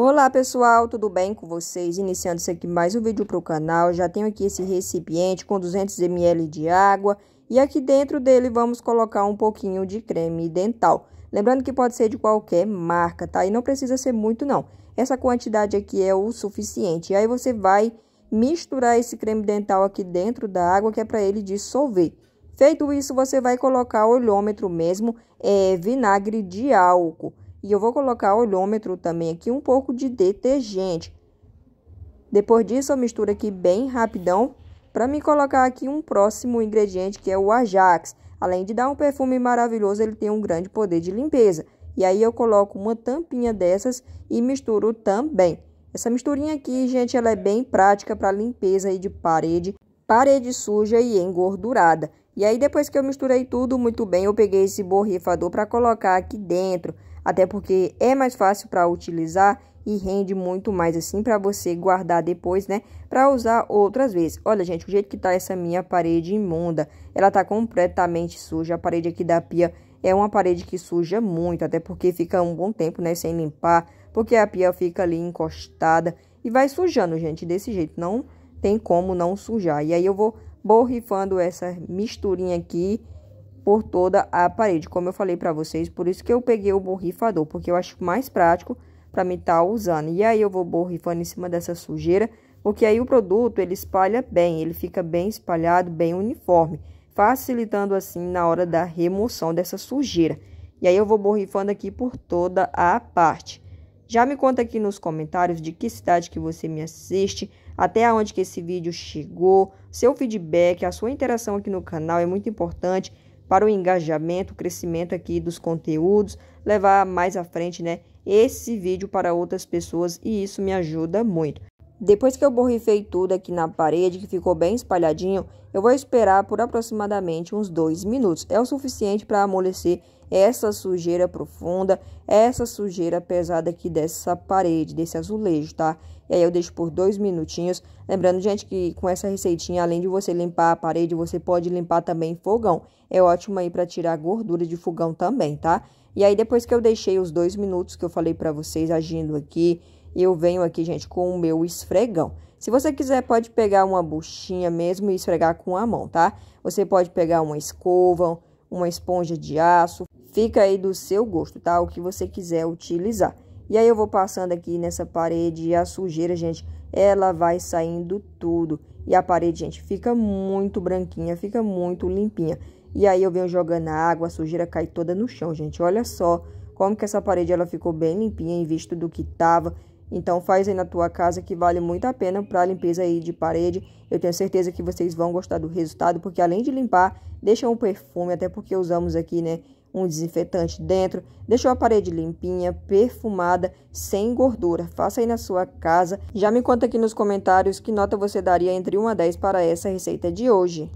Olá pessoal, tudo bem com vocês? Iniciando isso aqui mais um vídeo para o canal. Já tenho aqui esse recipiente com 200 ml de água e aqui dentro dele vamos colocar um pouquinho de creme dental. Lembrando que pode ser de qualquer marca, tá? E não precisa ser muito não. Essa quantidade aqui é o suficiente. E aí você vai misturar esse creme dental aqui dentro da água que é para ele dissolver. Feito isso, você vai colocar olhômetro mesmo, é vinagre de álcool. E eu vou colocar olhômetro também aqui, um pouco de detergente. Depois disso, eu misturo aqui bem rapidão para me colocar aqui um próximo ingrediente que é o Ajax. Além de dar um perfume maravilhoso, ele tem um grande poder de limpeza. E aí eu coloco uma tampinha dessas e misturo também. Essa misturinha aqui, gente, ela é bem prática para limpeza aí de parede, parede suja e engordurada. E aí depois que eu misturei tudo muito bem, eu peguei esse borrifador para colocar aqui dentro até porque é mais fácil para utilizar e rende muito mais assim para você guardar depois, né, para usar outras vezes. Olha, gente, o jeito que tá essa minha parede imunda, ela tá completamente suja. A parede aqui da pia é uma parede que suja muito, até porque fica um bom tempo, né, sem limpar, porque a pia fica ali encostada e vai sujando, gente, desse jeito. Não tem como não sujar. E aí eu vou borrifando essa misturinha aqui por toda a parede, como eu falei para vocês, por isso que eu peguei o borrifador, porque eu acho mais prático para mim estar tá usando. E aí eu vou borrifando em cima dessa sujeira, porque aí o produto ele espalha bem, ele fica bem espalhado, bem uniforme, facilitando assim na hora da remoção dessa sujeira. E aí eu vou borrifando aqui por toda a parte. Já me conta aqui nos comentários de que cidade que você me assiste, até onde que esse vídeo chegou, seu feedback, a sua interação aqui no canal é muito importante para o engajamento, o crescimento aqui dos conteúdos, levar mais à frente, né, esse vídeo para outras pessoas e isso me ajuda muito. Depois que eu borrifei tudo aqui na parede, que ficou bem espalhadinho, eu vou esperar por aproximadamente uns dois minutos. É o suficiente para amolecer essa sujeira profunda, essa sujeira pesada aqui dessa parede, desse azulejo, tá? E aí eu deixo por dois minutinhos. Lembrando, gente, que com essa receitinha, além de você limpar a parede, você pode limpar também fogão. É ótimo aí para tirar gordura de fogão também, tá? E aí depois que eu deixei os dois minutos que eu falei para vocês agindo aqui, eu venho aqui, gente, com o meu esfregão. Se você quiser, pode pegar uma buchinha mesmo e esfregar com a mão, tá? Você pode pegar uma escova, uma esponja de aço, fica aí do seu gosto, tá? O que você quiser utilizar. E aí eu vou passando aqui nessa parede e a sujeira, gente, ela vai saindo tudo. E a parede, gente, fica muito branquinha, fica muito limpinha. E aí eu venho jogando água, a sujeira cai toda no chão, gente. Olha só como que essa parede ela ficou bem limpinha em vista do que tava. Então faz aí na tua casa que vale muito a pena para limpeza aí de parede. Eu tenho certeza que vocês vão gostar do resultado, porque além de limpar, deixa um perfume, até porque usamos aqui, né, um desinfetante dentro, deixou a parede limpinha, perfumada, sem gordura. Faça aí na sua casa. Já me conta aqui nos comentários que nota você daria entre 1 a 10 para essa receita de hoje.